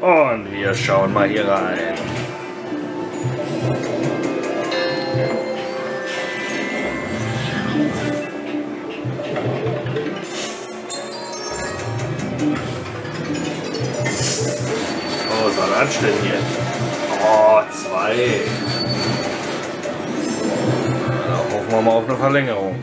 Und wir schauen mal hier rein. Oh, soll das denn hier? Oh, zwei. Da hoffen wir mal auf eine Verlängerung.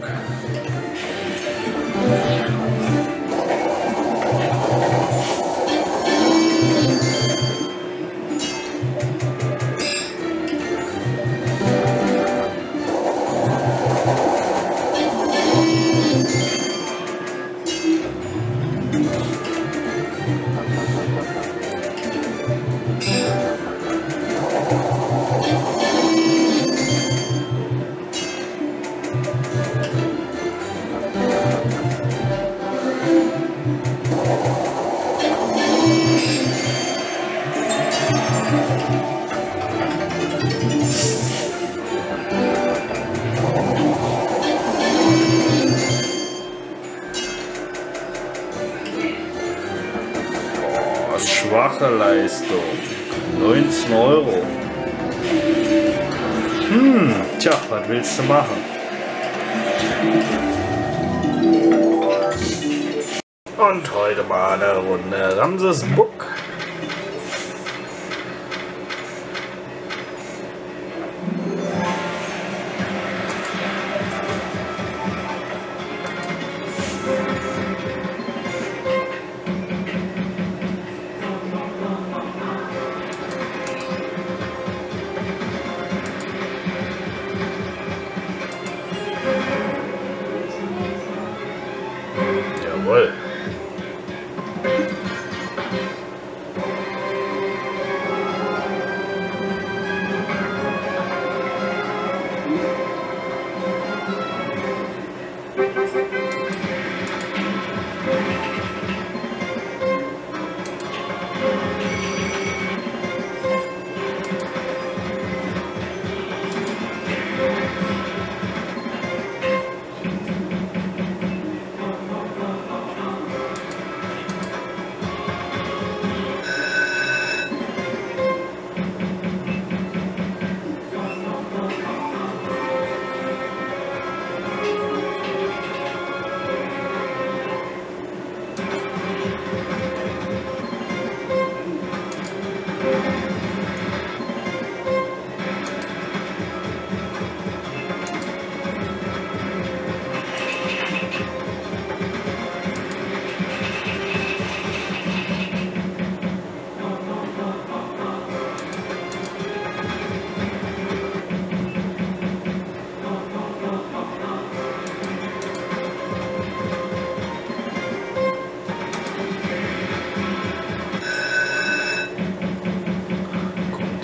19 Euro. Hm, tja, was willst du machen? Und heute mal eine Runde Ramses Book.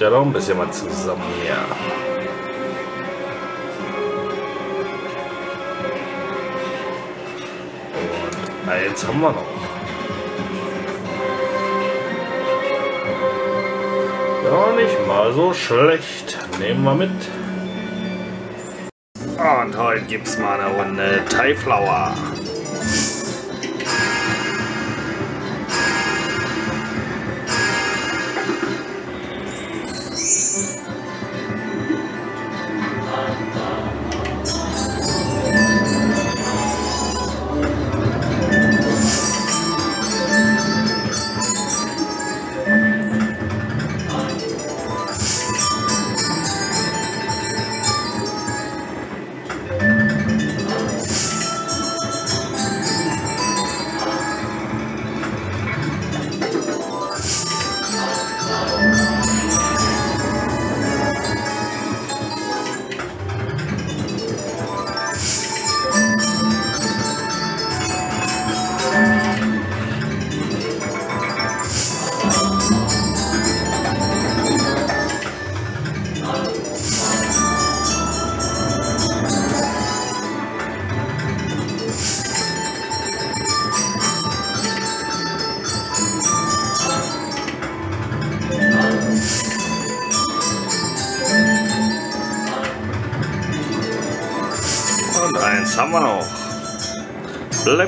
Ja doch ein bisschen mal zusammen hier. Und eins haben wir noch. Ja, nicht mal so schlecht. Nehmen wir mit. Und heute gibt's mal eine Runde Thai Flower.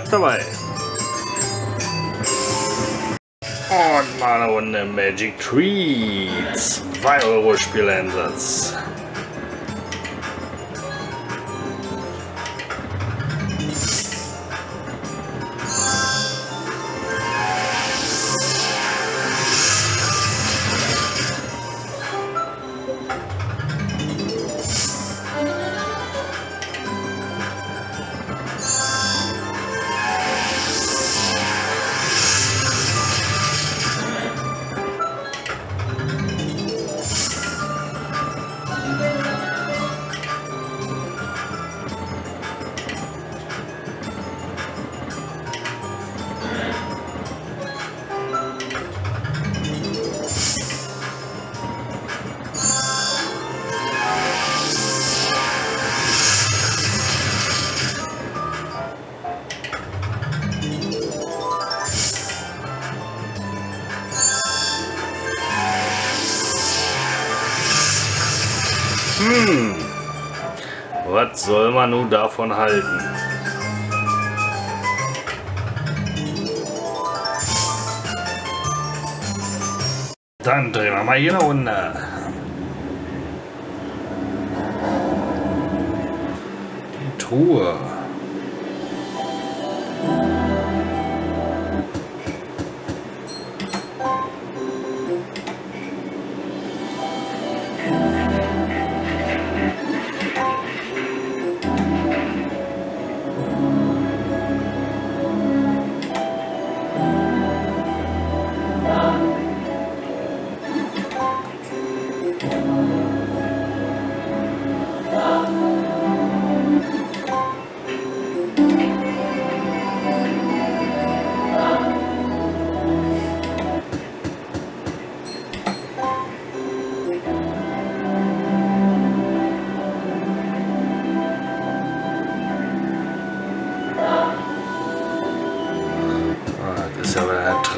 Bleibt dabei. Und mal Runde Magic Tree. 2 Euro Spieleinsatz. Soll man nun davon halten? Dann drehen wir mal hier eine Runde. Die Truhe.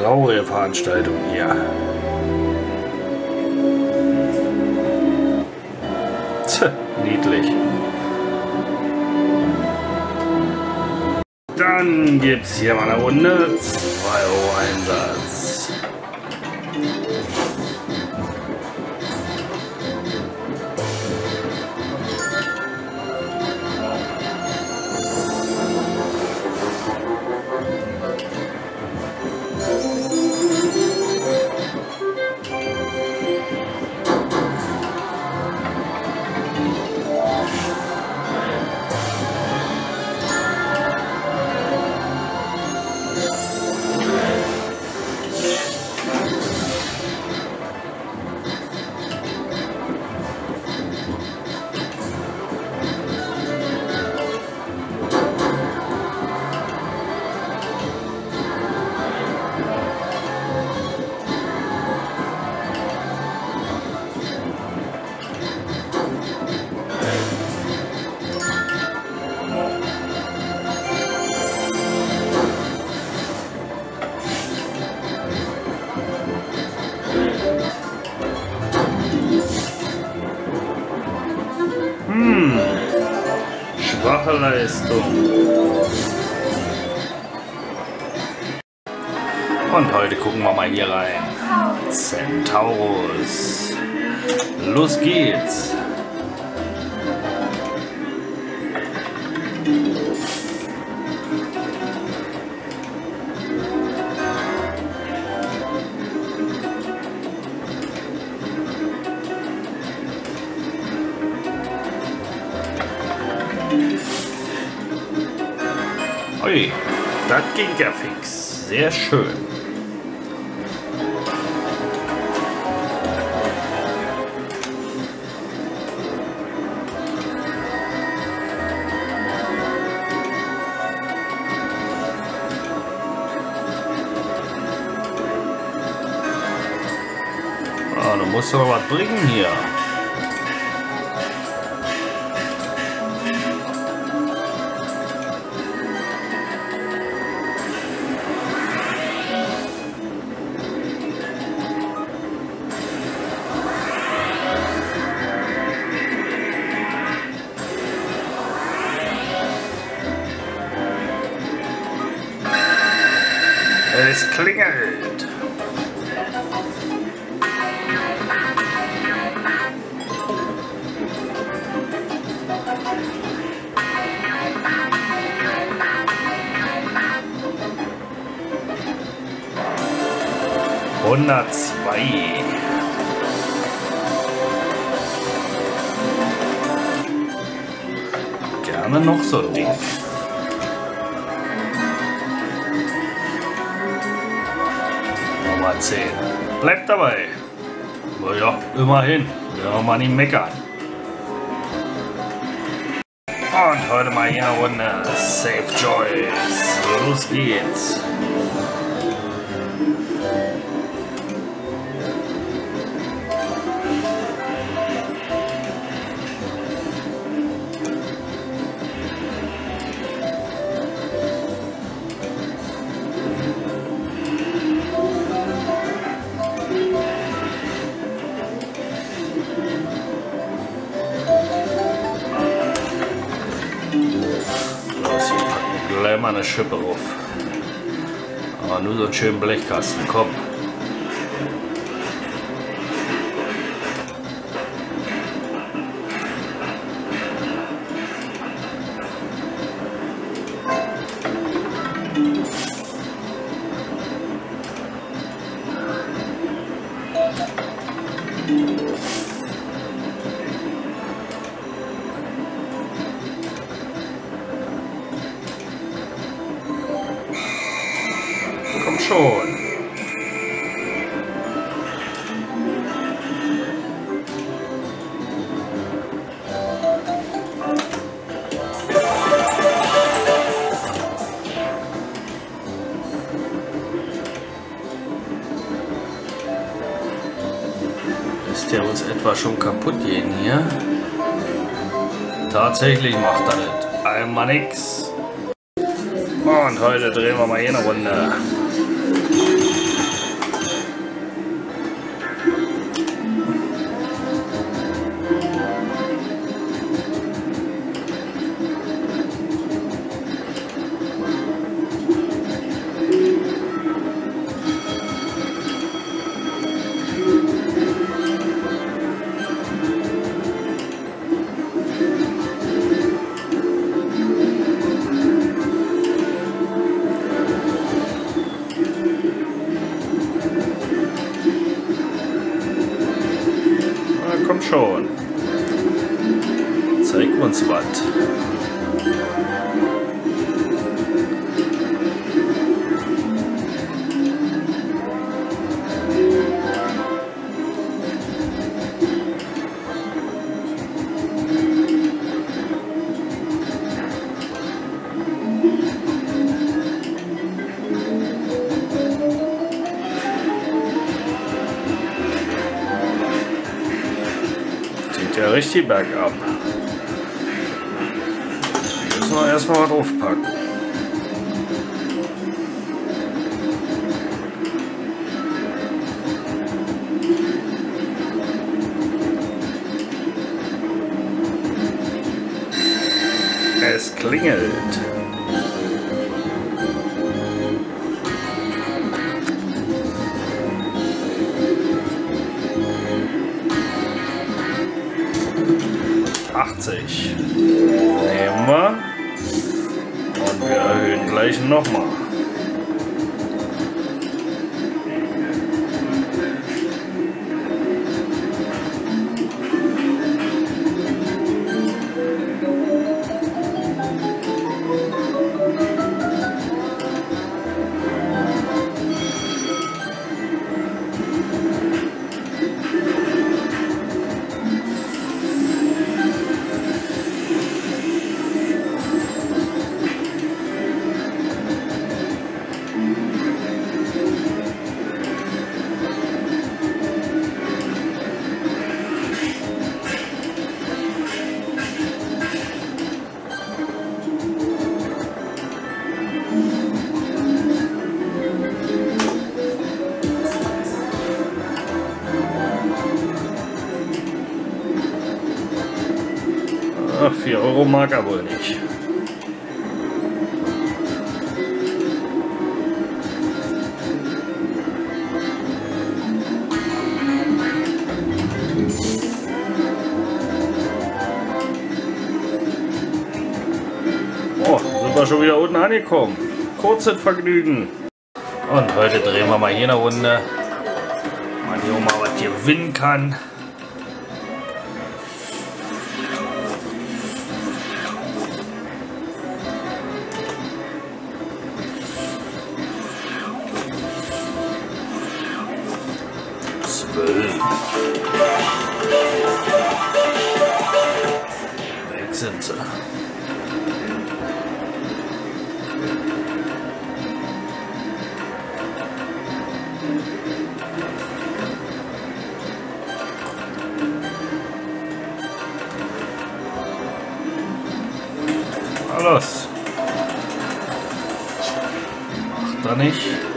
Traurige Veranstaltung hier. Tja, niedlich. Dann gibt's hier mal eine Runde. 2 Euro Einsatz. Schwache das ging ja fix. Sehr schön. Ah, du musst aber was bringen hier. es klingelt. Hundertzwei. Gerne noch so ein Ding. Nummer 10. Bleibt dabei. Naja, immerhin. Werden wir mal nicht meckern. Und heute mal hier eine Runde Safe Choice. Los geht's. Eine Schippe auf. Aber nur so einen schönen Blechkasten, komm. Komm schon kaputt gehen hier? Tatsächlich macht er das. Einmal nix. Und heute drehen wir mal hier eine Runde. Ja richtig bergab. Müssen wir erstmal was draufpacken. Es klingelt. Mag er wohl nicht. Oh, sind wir schon wieder unten angekommen. Kurzes Vergnügen. Und heute drehen wir mal hier eine Runde. mal was gewinnen kann. Er nicht.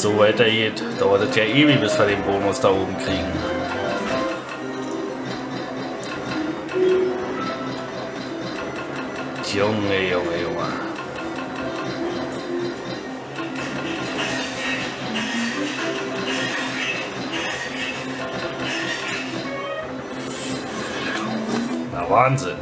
Es so weitergeht, dauert es ja ewig, bis wir den Bonus da oben kriegen. Junge, Junge, Junge. Na Wahnsinn.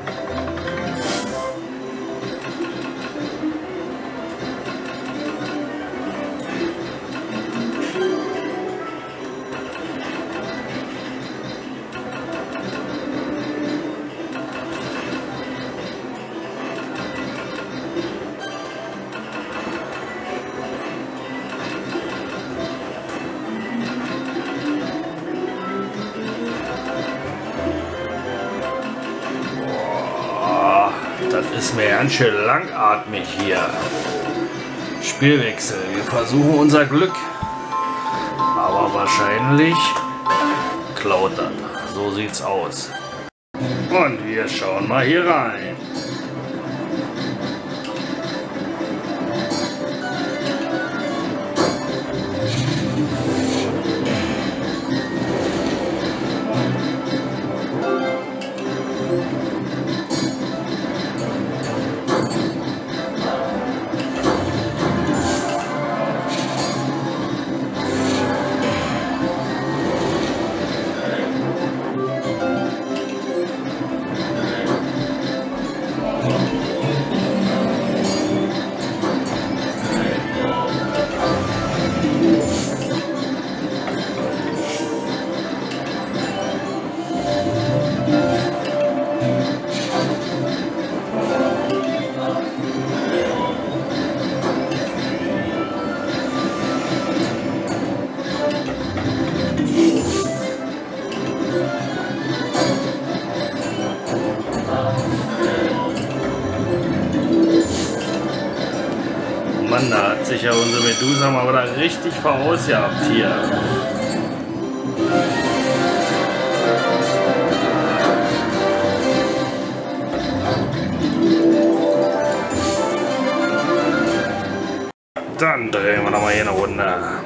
Ganz schön langatmig hier. Spielwechsel. Wir versuchen unser Glück. Aber wahrscheinlich klaut das. So sieht's aus. Und wir schauen mal hier rein. Unsere Medusa mal wieder richtig vorausgehabt hier. Dann drehen wir nochmal hier eine Runde.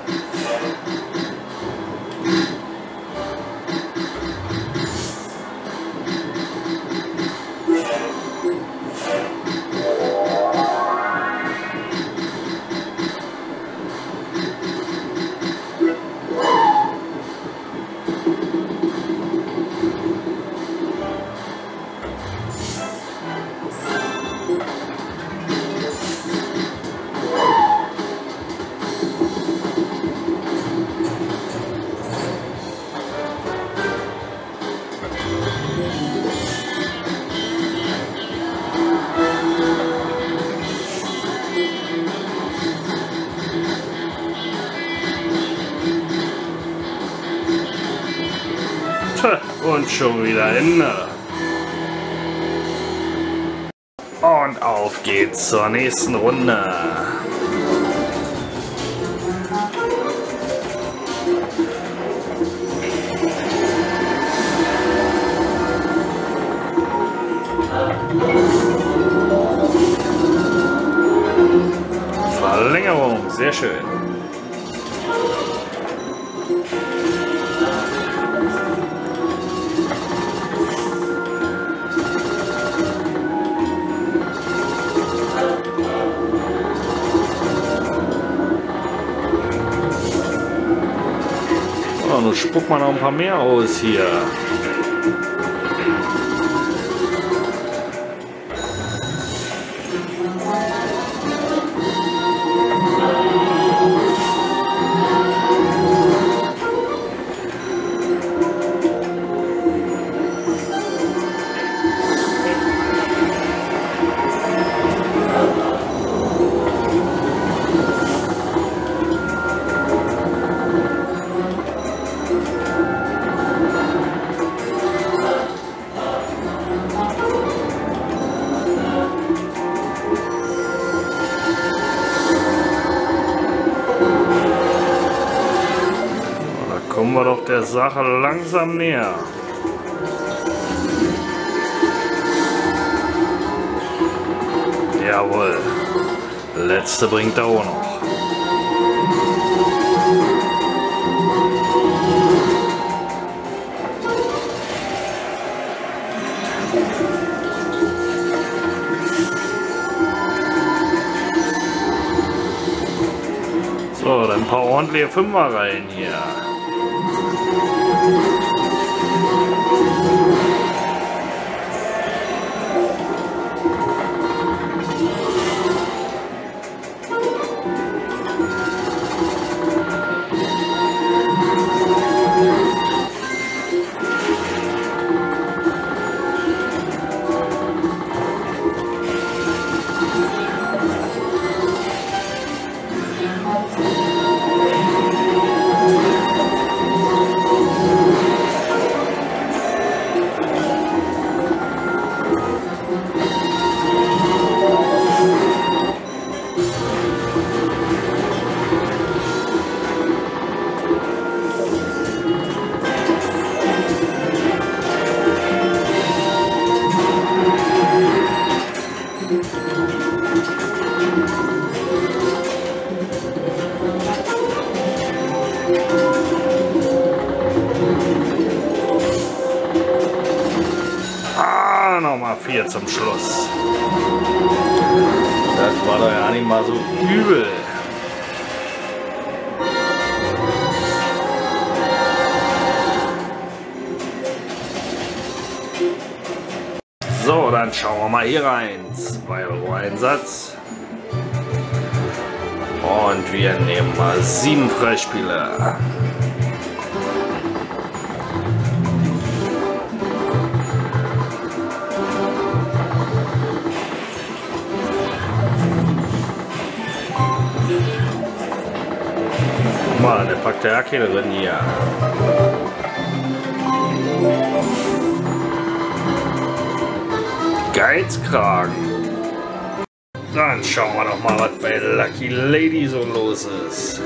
Und schon wieder Ende. Und auf geht's zur nächsten Runde. Verlängerung, sehr schön. Spuckt man noch ein paar mehr aus hier. Sache langsam näher. Jawohl. Letzte bringt er auch noch. So, dann ein paar ordentliche Fünfer rein hier. Zum Schluss. Das war doch ja nicht mal so übel. So, dann schauen wir mal hier rein. 2 Euro Einsatz. Und wir nehmen mal sieben Freispiele. Mal, der packt der Hacke drin hier. Geizkragen. Dann schauen wir doch mal, was bei Lucky Lady so los ist.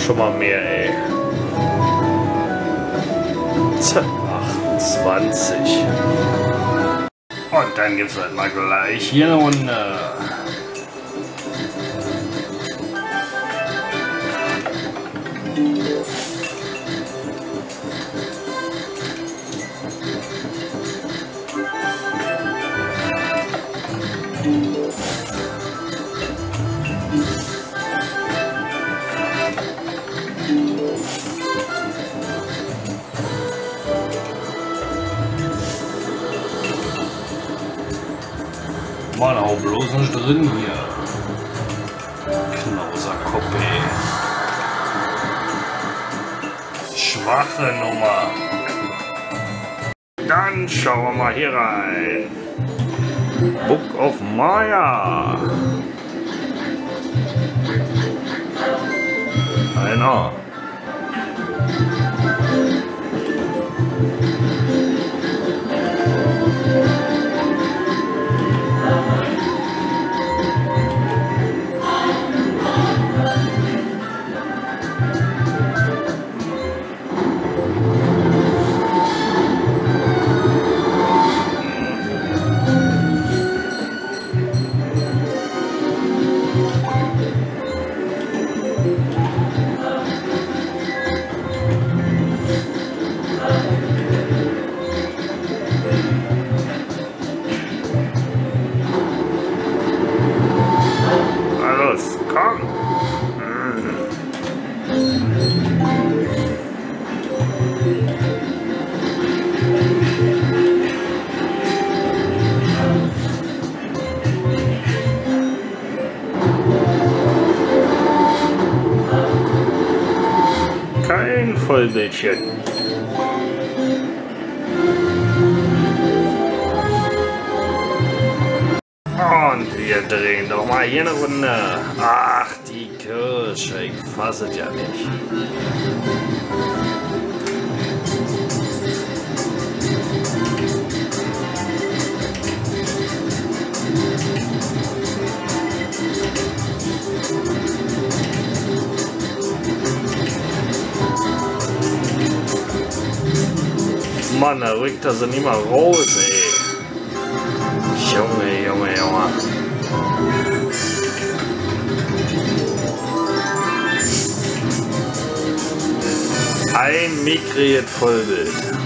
Schon mal mehr, ey. 28. Und dann gibt's halt mal gleich hier eine Runde. Hau bloß nicht drin hier. Knauserkopf, ey. Schwache Nummer. Dann schauen wir mal hier rein. Book of Maya. Einer. Kein Vollbildchen. Und wir drehen doch mal hier eine Runde. Ach, die Kirsche, ich fasse es ja nicht. Mann, da rückt er sie nicht mal raus, ey. Junge, Junge, Junge. Ein migriert Vollbild.